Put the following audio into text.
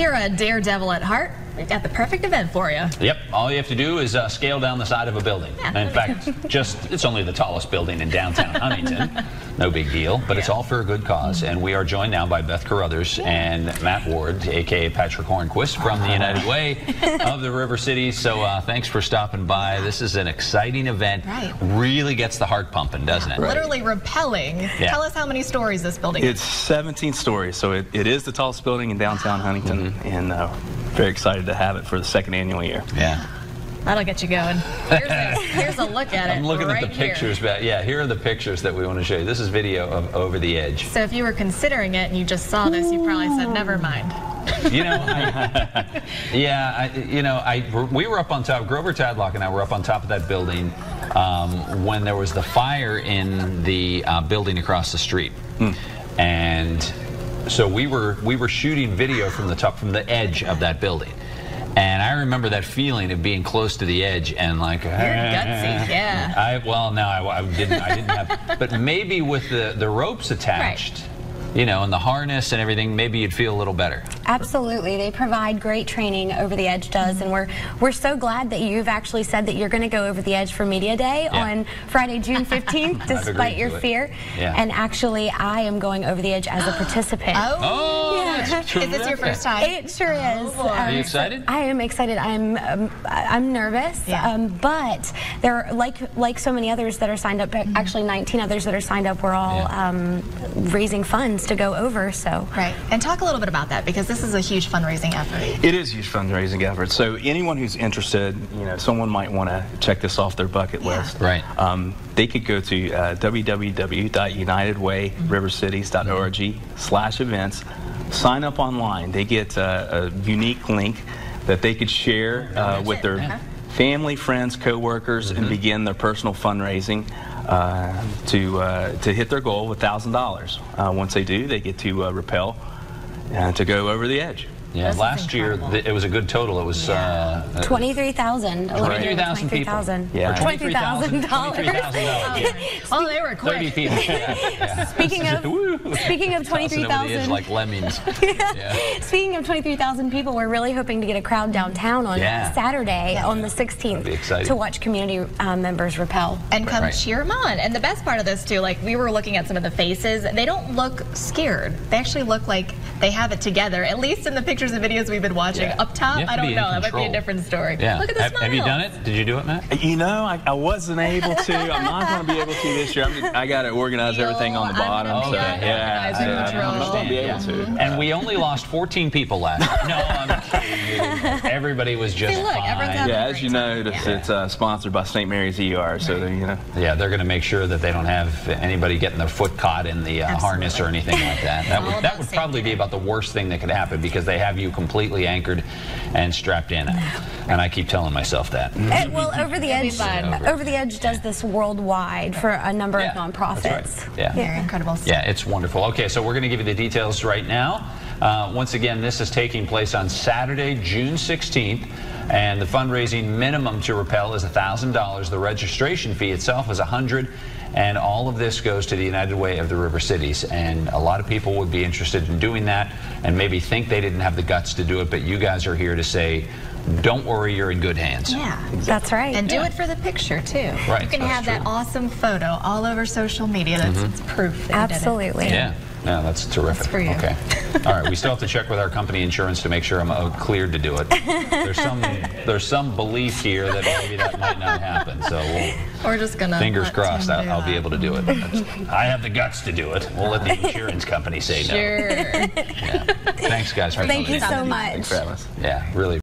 you're a daredevil at heart, we've got the perfect event for you. Yep, all you have to do is uh, scale down the side of a building. Yeah. In fact, just it's only the tallest building in downtown Huntington. No big deal, but it's all for a good cause. And we are joined now by Beth Carruthers and Matt Ward, aka Patrick Hornquist from the United Way of the River City. So uh, thanks for stopping by. This is an exciting event. Right. Really gets the heart pumping, doesn't it? Literally rappelling. Yeah. Tell us how many stories this building It's 17 stories, so it, it is the tallest building in downtown Huntington, and uh, very excited to have it for the second annual year. Yeah. That'll get you going. Here's a, here's a look at it. I'm looking right at the here. pictures, but yeah, here are the pictures that we want to show you. This is video of Over the Edge. So if you were considering it and you just saw this, you probably said, never mind. You know, I, yeah, I, you know, I we were up on top. Grover Tadlock and I were up on top of that building um, when there was the fire in the uh, building across the street, and so we were we were shooting video from the top from the edge of that building. And I remember that feeling of being close to the edge and like You're gutsy, yeah. I well no I, I didn't I didn't have but maybe with the the ropes attached, you know, and the harness and everything, maybe you'd feel a little better. Absolutely. They provide great training over the edge does and we're we're so glad that you've actually said that you're going to go over the edge for media day Yeah. on Friday June 15th despite your fear. Yeah. And actually I am going over the edge as a participant. Oh, Yeah. That's Is this your first time? It sure is. boy. Are you Um, excited? I am excited. I'm um, I'm nervous, Yeah. um, but there are like like so many others that are signed up. Actually, 19 others that are signed up. We're all Yeah. um, raising funds to go over. So Right. And talk a little bit about that because this is a huge fundraising effort. It is a huge fundraising effort. So anyone who's interested, you know, someone might want to check this off their bucket Yeah. list. Right. Um, they could go to uh, www.unitedwayrivercities.org slash events, sign up online. They get uh, a unique link that they could share uh, with their Yeah. family, friends, coworkers, and begin their personal fundraising uh, to uh, to hit their goal with thousand dollars. Uh, Once they do, they get to uh, rappel uh, to go over the edge. Yeah, This is last year incredible. it was a good total. It was uh, uh, 23,000. 23,000 people. 23,000. Yeah. Or $23,000. 23,000. Oh, they were quick. 30 people. Yeah, yeah. Speaking of speaking of Tossing over 23,000. like lemmings. Yeah. Speaking of 23,000 people, we're really hoping to get a crowd downtown on Yeah. Saturday on the 16th to watch community um, members rappel. And come Right. cheer them on. And the best part of this too, like we were looking at some of the faces, they don't look scared. They actually look like they have it together. At least in the pictures and videos we've been watching. Yeah. Up top, I don't be in know. That might be a different story. Yeah. Look at the have, have you done it? Did you do it, Matt? You know, I, I wasn't able to. I'm not going to be able to this year. I'm just, I got to organize everything on the I'm bottom. gonna so be yeah, organizer yeah, control. I'm not going to be able to. And we only lost 14 people last. no, I'm kidding. Everybody was just See, look, fine. Yeah, as you know, it's, it's uh, sponsored by St. Mary's ER, so they, you know. Yeah, they're going to make sure that they don't have anybody getting their foot caught in the uh, harness or anything like that. That would, that would probably be about the worst thing that could happen because they have you completely anchored and strapped in. And I keep telling myself that. Eh, well, Over the Edge, fun. Over the Edge does this worldwide for a number Yeah, of that's nonprofits. right. Yeah. Very incredible stuff. Yeah, it's wonderful. Okay, so we're going to give you the details right now. Uh, once again, this is taking place on Saturday, June 16th, and the fundraising minimum to Rappel is $1,000. The registration fee itself is 100 and all of this goes to the United Way of the River Cities. And a lot of people would be interested in doing that and maybe think they didn't have the guts to do it, but you guys are here to say, don't worry, you're in good hands. Yeah. That's right. And do Yeah. it for the picture too. Right, You can that's have that awesome photo all over social media. That's it's proof. That you did it. Absolutely. Yeah. Yeah, that's terrific. That's for you. Okay. All right. We still have to check with our company insurance to make sure I'm uh, cleared to do it. There's some there's some belief here that maybe that might not happen. So we'll, We're just gonna. fingers crossed, I'll, I'll be able to do it. I have the guts to do it. We'll let the insurance company say no. Sure. Yeah. Thanks, guys, for Thank you so much. Thanks for having us. Yeah, really.